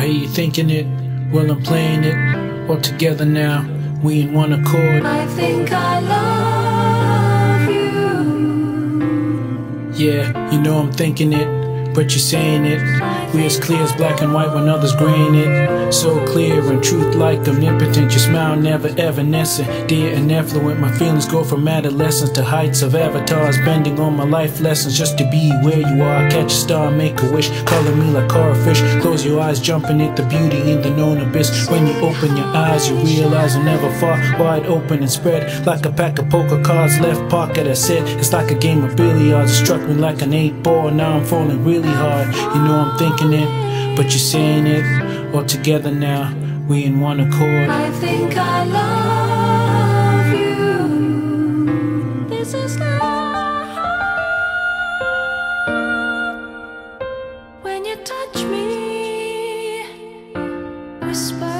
I hear you thinking it, well I'm playing it, all together now, we in one accord. I think I love you. Yeah, you know I'm thinking it, but you're saying it. We as clear as black and white when others graying it. So clear and truth like omnipotent. Your smile never evanescent. Dear and effluent, my feelings go from adolescence to heights of avatars. Bending on my life lessons just to be where you are. Catch a star, make a wish. Color me like fish. Close your eyes, jumping at the beauty in the known abyss. When you open your eyes, you realize I'm never far. Wide open and spread like a pack of poker cards. Left pocket, I said. It's like a game of billiards. It struck me like an eight ball. Now I'm falling really hard. You know I'm thinking it, but you're saying it all together now. We in one accord. I think I love you. This is love. When you touch me, whisper.